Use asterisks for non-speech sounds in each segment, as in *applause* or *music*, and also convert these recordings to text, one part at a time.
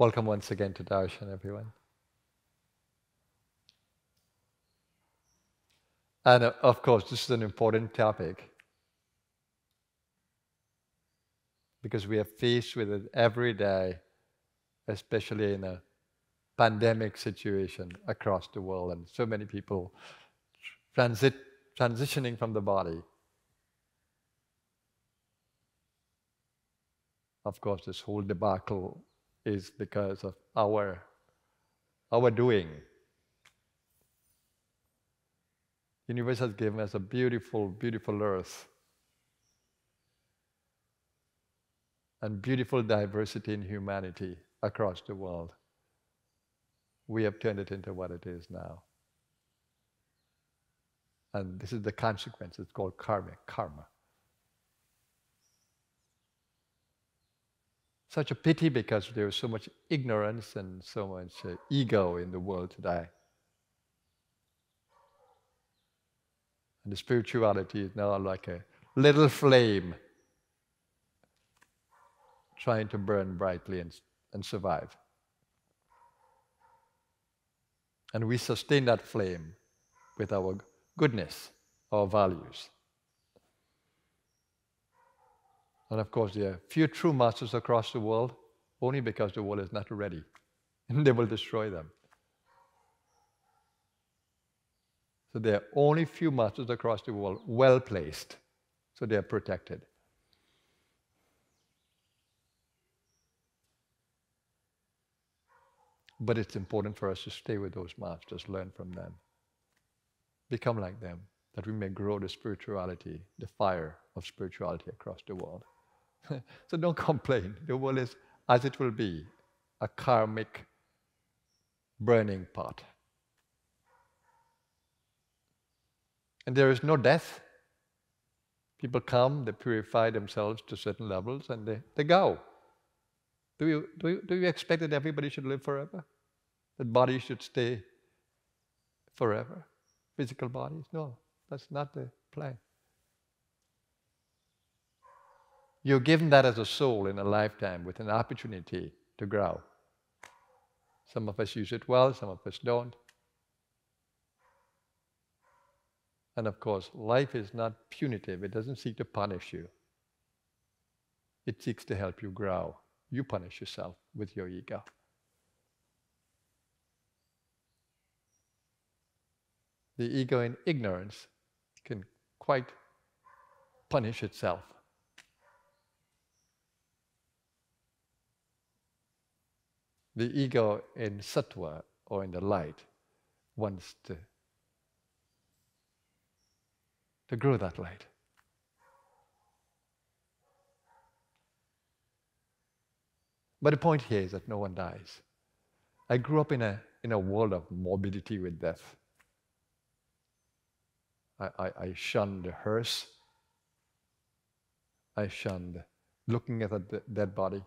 Welcome once again to Darshan, everyone. And uh, of course, this is an important topic because we are faced with it every day, especially in a pandemic situation across the world, and so many people transit, transitioning from the body. Of course, this whole debacle is because of our, our doing. Universe has given us a beautiful, beautiful earth and beautiful diversity in humanity across the world. We have turned it into what it is now. And this is the consequence. It's called karmic, karma. Such a pity because there is so much ignorance and so much uh, ego in the world today. And the spirituality is now like a little flame trying to burn brightly and, and survive. And we sustain that flame with our goodness, our values. And of course, there are few true masters across the world only because the world is not ready. *laughs* And they will destroy them. So there are only few masters across the world well placed. So they are protected. But it's important for us to stay with those masters, learn from them, become like them, that we may grow the spirituality, the fire of spirituality across the world. *laughs* so don't complain. The world is as it will be a karmic burning pot. And there is no death. People come, they purify themselves to certain levels, and they, they go. Do you, do, you, do you expect that everybody should live forever? That bodies should stay forever? Physical bodies? No, that's not the plan. You're given that as a soul in a lifetime with an opportunity to grow. Some of us use it well, some of us don't. And of course, life is not punitive, it doesn't seek to punish you, it seeks to help you grow you punish yourself with your ego. The ego in ignorance can quite punish itself. The ego in sattva or in the light wants to, to grow that light. But the point here is that no one dies. I grew up in a, in a world of morbidity with death. I, I, I shunned the hearse. I shunned looking at a dead body.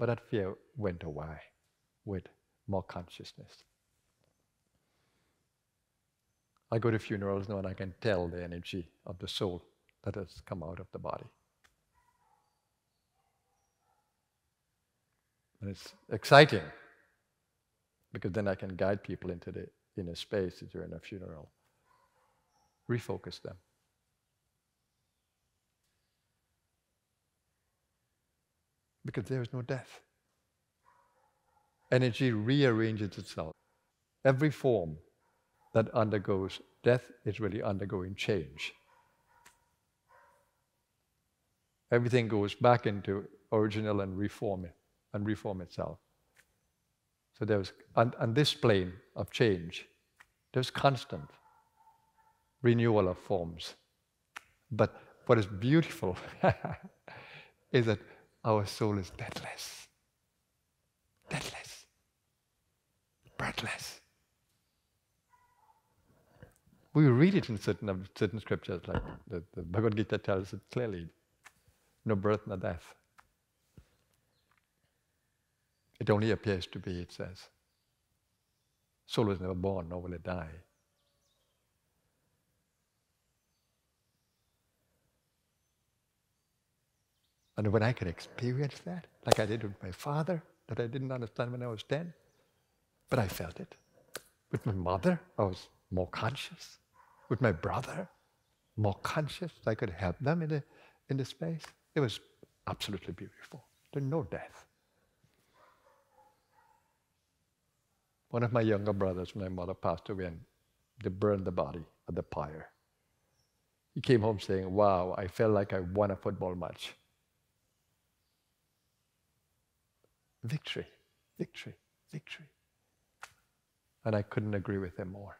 But that fear went away with more consciousness. I go to funerals now and I can tell the energy of the soul that has come out of the body. And it's exciting because then I can guide people into the inner space during a funeral, refocus them. Because there is no death. Energy rearranges itself. Every form that undergoes death is really undergoing change. Everything goes back into original and reform it, and reform itself. So there's, on, on this plane of change, there's constant renewal of forms. But what is beautiful *laughs* is that our soul is deathless. Deathless. Breathless. We read it in certain, certain scriptures, like the, the Bhagavad Gita tells it clearly no birth, no death. It only appears to be, it says. Soul is never born, nor will it die. And when I could experience that, like I did with my father, that I didn't understand when I was 10, but I felt it. With my mother, I was more conscious. With my brother, more conscious. I could help them in the, in the space. It was absolutely beautiful. There's no death. One of my younger brothers, my mother passed away, and they burned the body at the pyre. He came home saying, Wow, I felt like I won a football match. Victory, victory, victory. And I couldn't agree with him more.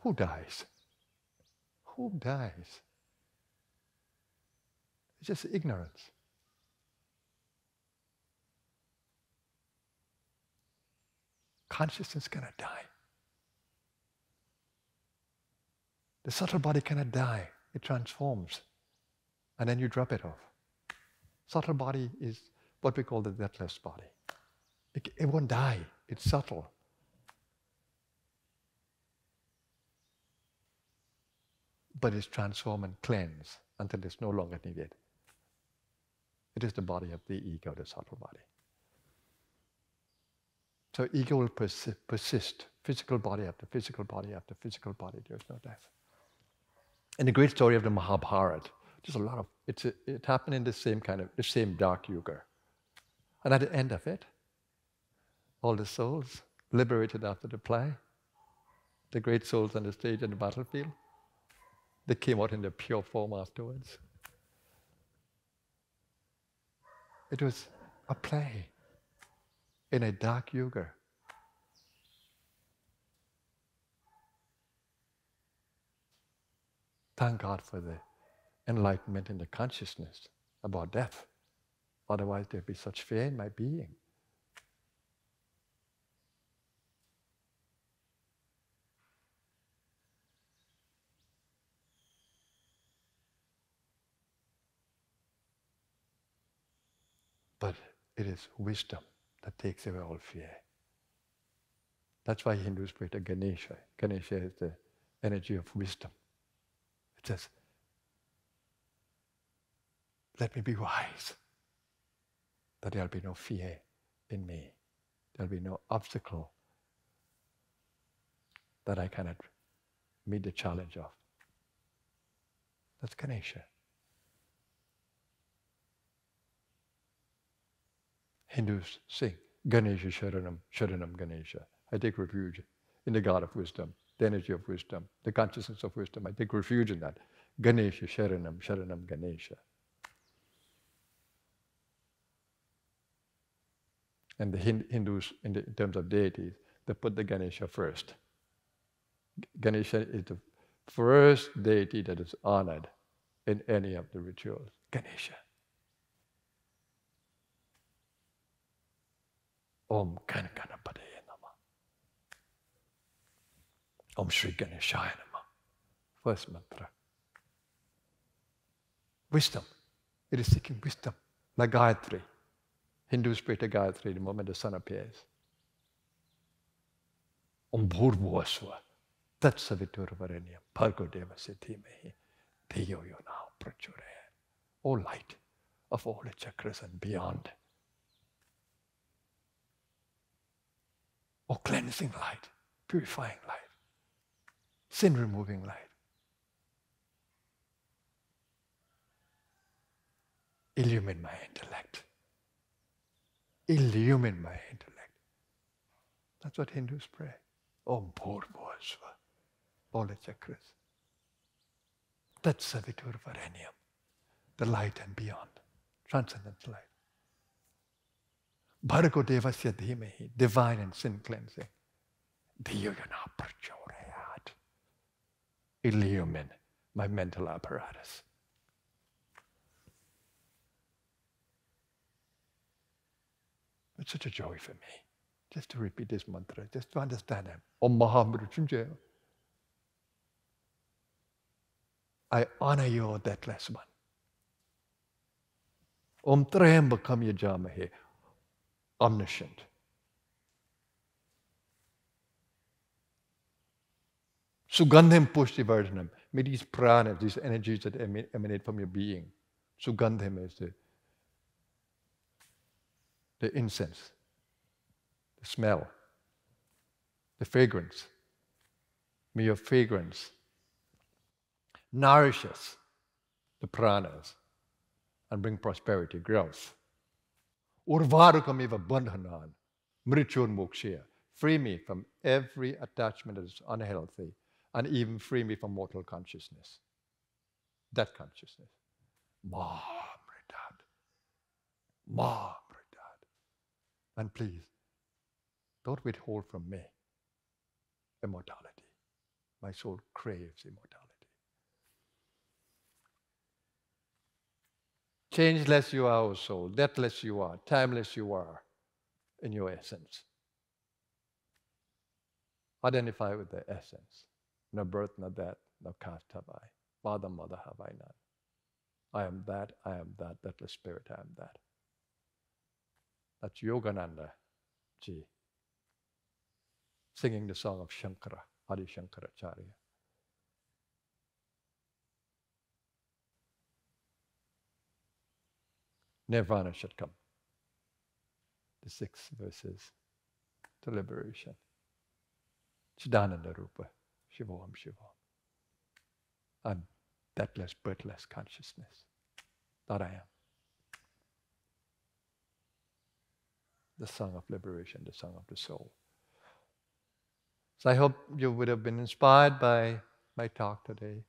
Who dies? Who dies? It's just ignorance. Consciousness cannot die. The subtle body cannot die. It transforms. And then you drop it off. Subtle body is what we call the deathless body. It, it won't die. It's subtle. But it's transformed and cleansed until it's no longer needed. It is the body of the ego, the subtle body. So ego will persi- persist, physical body after physical body after physical body. There's no death. In the great story of the Mahabharata, there's a lot of it's a, it happened in the same kind of the same dark yuga, and at the end of it, all the souls liberated after the play, the great souls on the stage and the battlefield, they came out in their pure form afterwards. It was a play in a dark yuga. Thank God for the enlightenment in the consciousness about death. Otherwise, there'd be such fear in my being. But it is wisdom that takes away all fear. That's why Hindus pray to Ganesha. Ganesha is the energy of wisdom. It says, let me be wise, that there'll be no fear in me. There'll be no obstacle that I cannot meet the challenge of. That's Ganesha. Hindus sing Ganesha Sharanam, Sharanam Ganesha. I take refuge in the God of wisdom, the energy of wisdom, the consciousness of wisdom. I take refuge in that. Ganesha Sharanam, Sharanam Ganesha. And the Hindus, in, the, in terms of deities, they put the Ganesha first. Ganesha is the first deity that is honored in any of the rituals. Ganesha. Om Ganganapadaye Nama. Om Sri Ganeshaya Nama. First mantra. Wisdom. It is seeking wisdom, like Gayatri. Hindus pray to Gayatri the moment the sun appears. Om Bhurvasva. Tatsaviturvarenyam. Bhargo Devasya Dhimahi. Dhiyo Yona Prachuraya. O light of all the chakras and beyond. or cleansing light, purifying light, sin removing light. Illumine my intellect. Illumine my intellect. That's what Hindus pray. Om Bhurvasva. All the chakras. That's Savitur. The light and beyond. Transcendent light. Bhargo Devasya Dhimahi, divine and sin cleansing. Dhiyana Prachorayat. Illumine my mental apparatus. It's such a joy for me just to repeat this mantra, just to understand it. Om Mahamrityunjaya. I honor you, deathless one. Om Trayambakam Yajamahe omniscient. Sugandhim Pushtivardhanam. May these pranas, these energies that emanate from your being. Sugandham is the, the incense, the smell, the fragrance. May your fragrance nourishes the pranas and bring prosperity, growth. Urvarukamiva bandhanan, mrityor. Free me from every attachment that is unhealthy and even free me from mortal consciousness. That consciousness. Ma. Ma. And please, don't withhold from me immortality. My soul craves immortality. Changeless you are, O soul, deathless you are, timeless you are in your essence. Identify with the essence. No birth, no death, no caste have I. Father, mother have I none. I am that, I am that, deathless spirit, I am that. That's Yogananda ji singing the song of Shankara, Adi Shankaracharya. Nirvana Shatakam. The six verses to liberation. Chidananda Rupa, Shivoham Shivoham. I'm deathless, birthless consciousness. That I am. The song of liberation, the song of the soul. So I hope you would have been inspired by my talk today,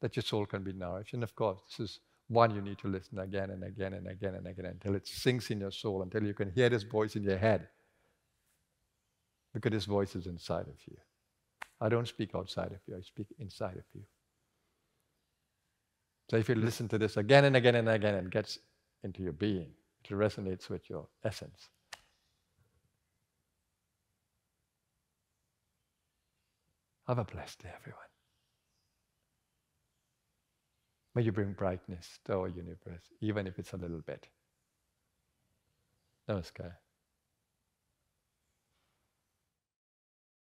that your soul can be nourished. And of course, this is one you need to listen again and again and again and again until it sinks in your soul, until you can hear this voice in your head. Because this voice is inside of you. I don't speak outside of you, I speak inside of you. So if you listen to this again and again and again, it gets into your being, resonates with your essence. Have a blessed day, everyone. May you bring brightness to our universe, even if it's a little bit. Namaskar.